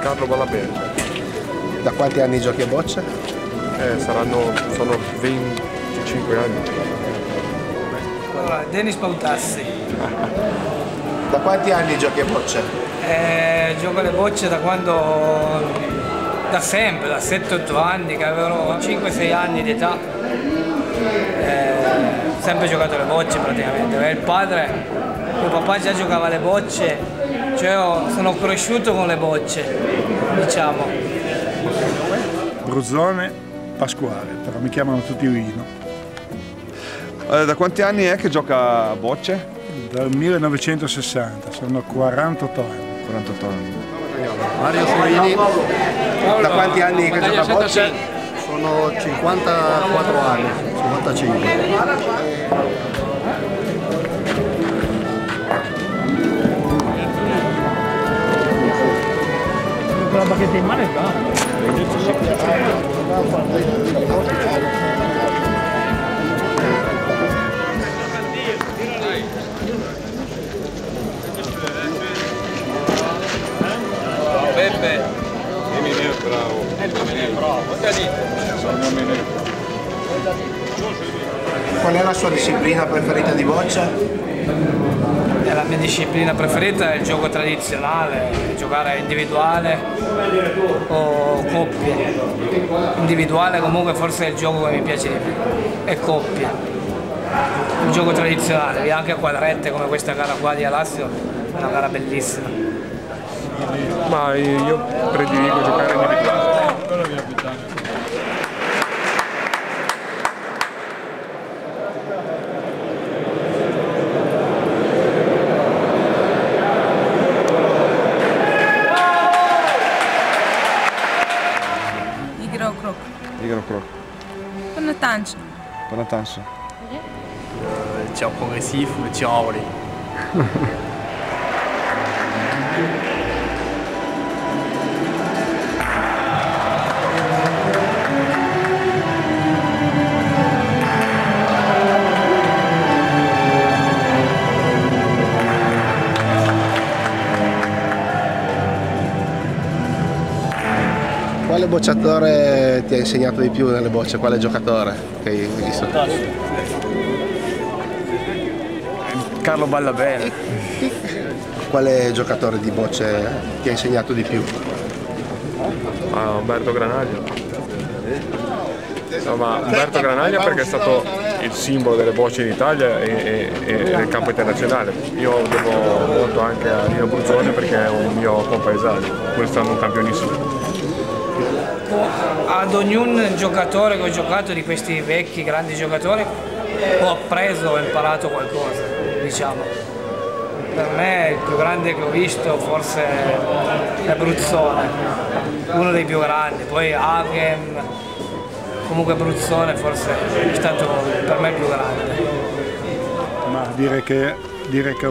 Carlo Ballabene. Da quanti anni giochi a bocce? Eh, saranno, sono 25 anni. Allora, Denis Pautassi. Da quanti anni giochi a bocce? Eh, gioco alle bocce da quando... da sempre, da 7-8 anni, che avevo 5-6 anni di età. Eh, sempre giocato alle bocce praticamente. Il padre, mio papà già giocava alle bocce, cioè sono cresciuto con le bocce, diciamo. Bruzzone Pasquale, però mi chiamano tutti Rino. Eh, da quanti anni è che gioca a bocce? Dal 1960, sono 48 anni. 48 anni. Mario Suini. Da quanti anni che gioca a bocce? Sono 54 anni, 55. La bacchetta in mano è bravo. Peppe. Bravo. Qual è la sua disciplina preferita di boccia? Mia disciplina preferita è il gioco tradizionale, giocare individuale o coppie. Individuale comunque forse è il gioco che mi piace di più, è coppie. Il gioco tradizionale, anche a quadrette come questa gara qua di Alassio, una gara bellissima. Ma io prediligo giocare individuale. Natasha. Para Quale bocciatore ti ha insegnato di più nelle bocce? Quale giocatore che hai visto? Carlo Ballabene. Quale giocatore di bocce ti ha insegnato di più? a Umberto Granaglia. No, ma Umberto Granaglia perché è stato il simbolo delle bocce in Italia e, e- e nel campo internazionale. Io devo molto anche a Nino Bruzzone perché è un mio compaesano, pur stando un campionissimo. Ad ognuno giocatore che ho giocato di questi vecchi grandi giocatori ho appreso, ho imparato qualcosa, diciamo. Per me il più grande che ho visto forse è Bruzzone, uno dei più grandi, poi Agem, comunque Bruzzone forse è stato per me il più grande. Ma dire che, dire che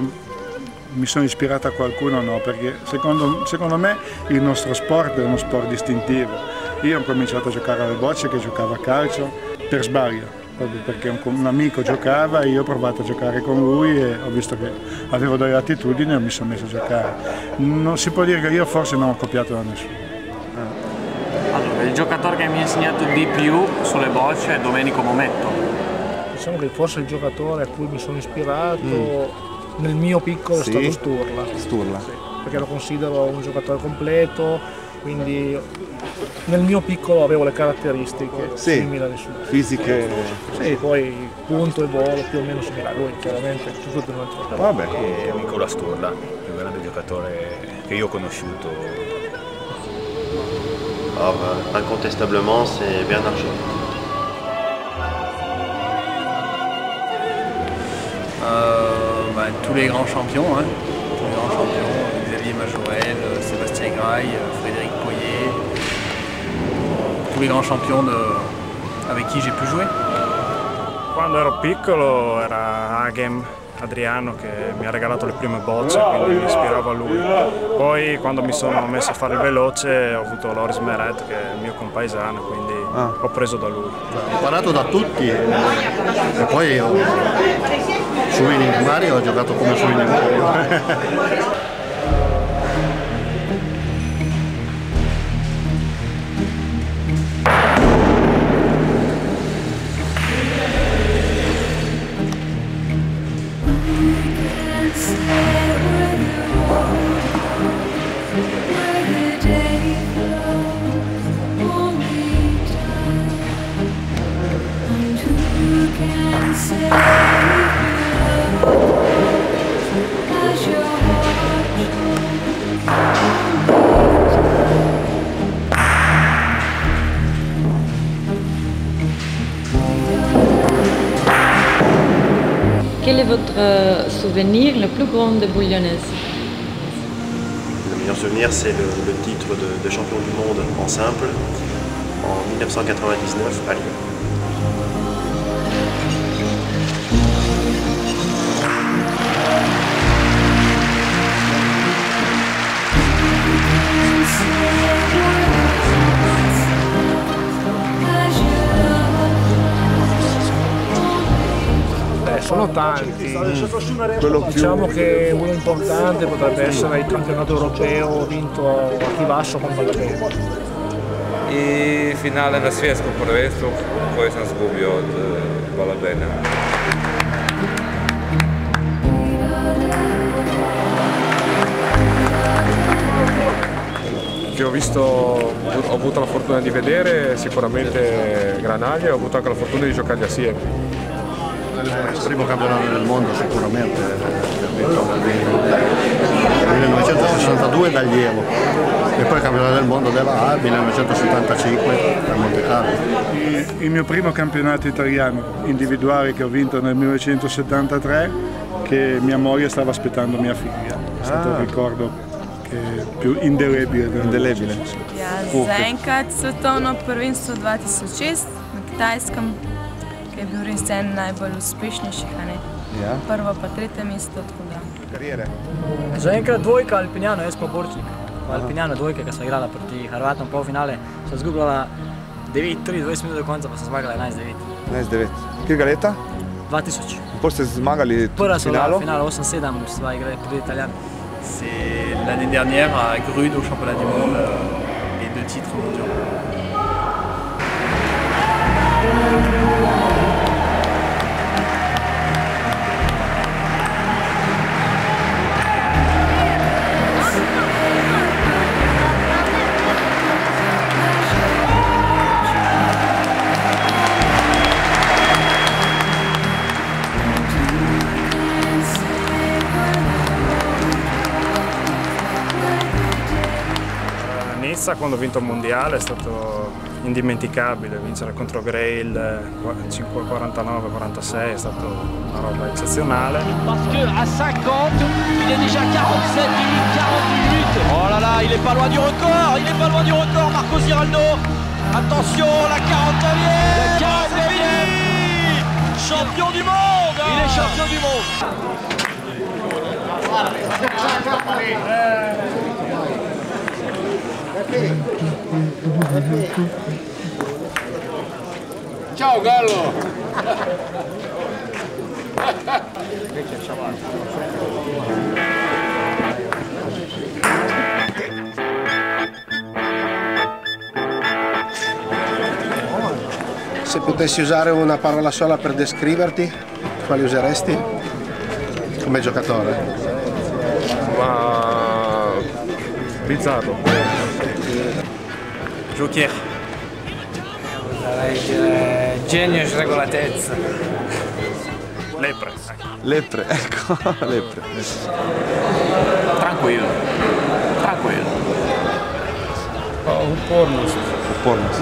mi sono ispirato a qualcuno no, perché secondo, secondo me il nostro sport è uno sport distintivo. Io ho cominciato a giocare alle bocce che giocavo a calcio per sbaglio, proprio perché un, un amico giocava e io ho provato a giocare con lui e ho visto che avevo delle attitudini e mi sono messo a giocare. Non si può dire che io forse non ho copiato da nessuno. Allora, il giocatore che mi ha insegnato di più sulle bocce è Domenico Mometto. Diciamo che forse il giocatore a cui mi sono ispirato nel mio piccolo Sì? è stato Sturla. Sturla. Sì, perché lo considero un giocatore completo, quindi nel mio piccolo avevo le caratteristiche Sì. simili a nessuno. Fisiche. Sì, poi punto e volo più o meno simili a lui, chiaramente, tutto di un altro tipo. Vabbè. E Nicola Sturla, il più grande giocatore che io ho conosciuto. Bah, incontestablement, c'est Bernard Gilles. Euh, bah, tous les grands champions, hein. tous les grands champions, Xavier Majorel, Sébastien Graille, Frédéric Poyer, tous les grands champions de- avec qui j'ai pu jouer. Quando ero piccolo era Agem Adriano che mi ha regalato le prime bocce, quindi mi ispiravo a lui. Poi quando mi sono messo a fare il veloce ho avuto Loris Meret che è il mio compaesano, quindi ho preso da lui. Ho imparato da tutti e, e poi ho, su Winning Mario ho giocato come su Winning Mario. Votre euh, souvenir le plus grand de bouillonnaise Le meilleur souvenir, c'est le, le titre de, de champion du monde en simple en 1999 à Lyon. Sono tanti. Diciamo che uno importante potrebbe essere il campionato europeo vinto a Chivasso con Ballabene. I finale na svjetskom prvenstvu koje sam zgubio od Balabena. che ho visto, ho avuto la fortuna di vedere sicuramente Granaglia e ho avuto anche la fortuna di giocarli assieme. Il primo campionato del mondo sicuramente, eh, vinto nel 1962 dal Lievo e poi il campionato del mondo della A 1975 a Monte Carlo. Il, mio primo campionato italiano individuale che ho vinto nel 1973 che mia moglie stava aspettando mia figlia. È stato Ah. il ricordo che più indelebile. del- Indelebile. Ja, zaenkrat svetovno prvenstvo 2006 na Kitajskem, ki je bil res en najbolj uspešnejših. ne. Ja. Prvo pa tretje mesto, tako da. Karijere. Zaenkrat dvojka Alpinjano, jaz pa Borčnik. Alpinjano dvojka, ki smo igrala proti Hrvatom polfinale, so izgubljala 9-3, 20 minut do konca, pa so zmagala 11-9. 11-9. Kjega leta? 2000. Potem ste zmagali Prva so finalu? v finalu 8-7, sva igrali proti Italijani. C'est l'année dernière à Grude au championnat du monde euh, et deux titres mondiaux. Quando ho vinto il mondiale è stato indimenticabile, vincere contro Grail eh, 49-46 è stata una roba eccezionale. Parce que à 50, il est déjà 47 minutes, 40 minutes. Oh là là, il est pas loin du record, il est pas loin du record, Marco Ziraldo. Attention, la 41e. La 41e. Champion du monde. Il est champion du monde. Ciao Gallo! Se potessi usare una parola sola per descriverti, quali useresti? Come giocatore? Ma bizzarro. Joker. Oserei dire genio e sregolatezza. Lepre. Lepre, ecco, lepre. Tranquillo. Tranquillo. Upornost. Upornost.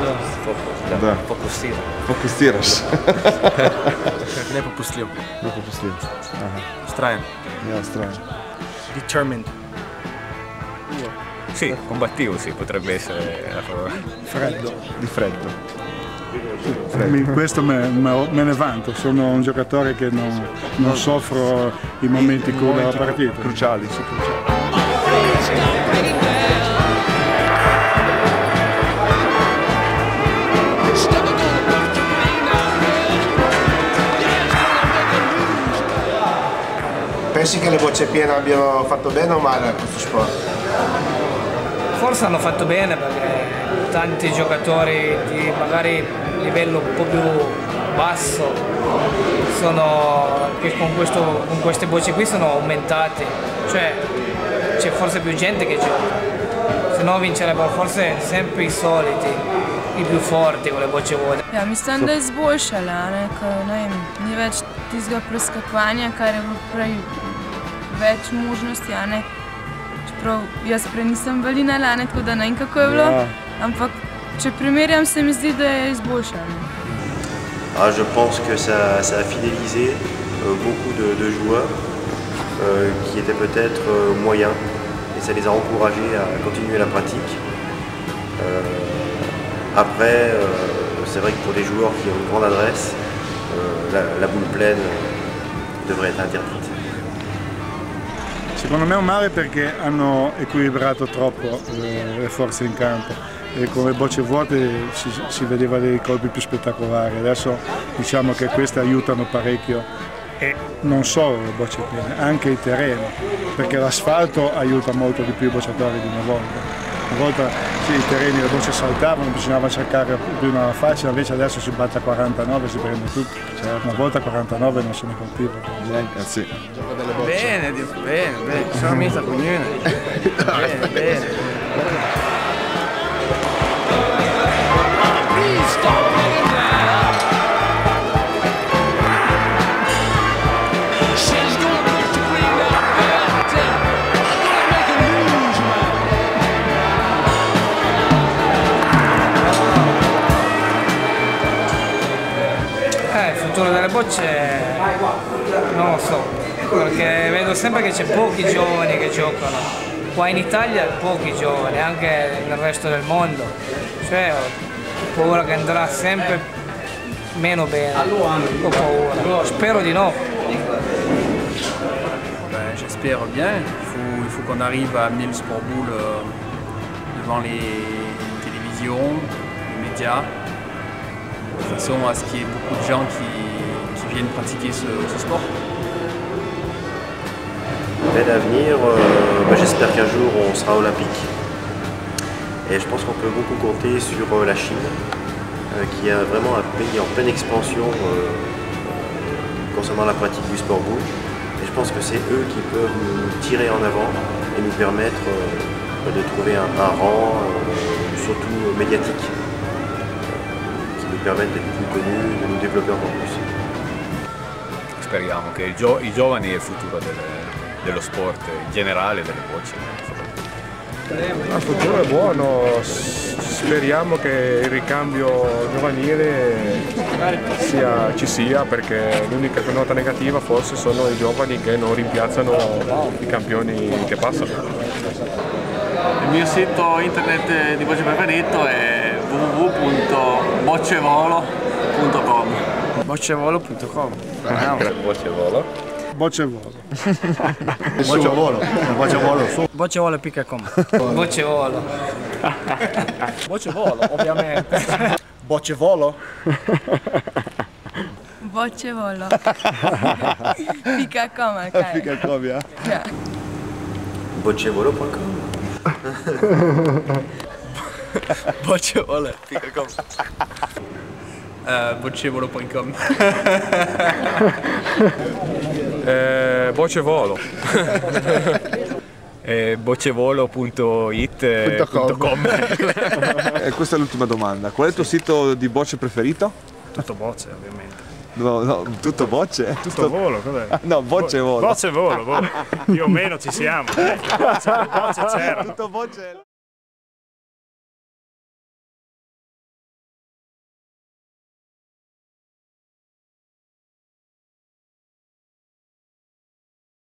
Da. Fokusira. Fokusiraš. Nepopustljiv. Nepopustljiv. Aha. Strajen. Ja, strajen. Determined. Sì, combattivo sì, potrebbe essere la parola. Freddo. Di freddo. Mi- questo me, me- me ne vanto, sono un giocatore che non, non soffro i momenti cruciali della partita. Cruciali, sì, cruciali. Pensi che le bocce piene abbiano fatto bene o male a questo sport? Forse hanno fatto bene perché tanti giocatori di magari livello un po' più basso sono, che con, questo, con queste voci qui sono aumentati, cioè c'è forse più gente che gioca, se no vincerebbero forse sempre i soliti i più forti con le bocce vuote. Ja, mislim, da je izboljšala, a ne, ko, ne vem, ni več tistega preskakovanja, kar je bilo prej več možnosti, a ne. Čeprav jaz prej nisem valinala, ne, tako da ne vem, kako je bilo, Ja. ampak če primerjam, se mi zdi, da je izboljšala. Ah, je pense que ça, ça a fidélisé euh, beaucoup de, de joueurs euh, qui étaient peut-être euh, moyens et ça les a encouragés à continuer la pratique. Euh, après, euh, c'est vrai que pour des joueurs qui ont une grande adresse, euh, la, la boule pleine devrait être interdite. Secondo me è un male perché hanno equilibrato troppo eh, le forze in campo e con le bocce vuote si, si vedeva dei colpi più spettacolari. Adesso diciamo che queste aiutano parecchio e non solo le bocce piene, anche il terreno, perché l'asfalto aiuta molto di più i bocciatori di una volta. Una volta sì, i terreni, le bocce saltavano, bisognava cercare prima la faccia, invece adesso si batte a 49 e si prende tutto. Cioè, una volta a 49 non se ne coltiva. Eh sì. Bene, bene, bene, sono mica cognone. Bene, bene. Sempre che c'è pochi giovani che giocano. Qua in Italia pochi giovani, anche nel resto del mondo. Cioè ho paura che andrà sempre meno bene. Ho paura. Spero di no. J'espère bien. Il faut, faut qu'on arrive à amener le sport boule euh, devant les télévisions, les médias, de façon à ce qu'il y ait beaucoup de gens qui, viennent pratiquer ce sport. Bel avenir, euh, bah, j'espère qu'un jour on sera olympique. Et je pense qu'on peut beaucoup compter sur euh, la Chine, euh, qui est vraiment un pays en pleine expansion concernant la pratique du sport boule. Et je pense que c'est eux qui peuvent nous tirer en avant et nous permettre euh, de trouver un, un rang, surtout médiatique, qui nous permettent d'être plus connus, de nous développer encore plus. Speriamo che i giovani è il futuro delle- dello sport in generale, delle bocce. Il futuro è buono, speriamo che il ricambio giovanile sia- ci sia perché l'unica nota negativa forse sono i giovani che non rimpiazzano i campioni che passano. Il mio sito internet di voce preferito è www.boccevolo.com Boccevolo.com Bocce volo. Bocce volo. Bocce volo, bocce volo su. Boccevolo.com Boccevolo. Boccevolo, ovviamente. Boccevolo? Boccevolo. Pika com, kaj? Fica copia. Ja. Boccevolo.com Boccevolo.com euh, Boccevolo.com Eh, Bocce volo. Eh, boccevolo.it.com E questa è l'ultima domanda. Qual è il tuo sito di bocce preferito? Tutto bocce, ovviamente. No, no, tutto bocce? Tutto volo, cos'è? Ah, No, bocce volo. Bocce volo, volo. Più o meno ci siamo. Bocce, bocce c'erano. Tutto bocce.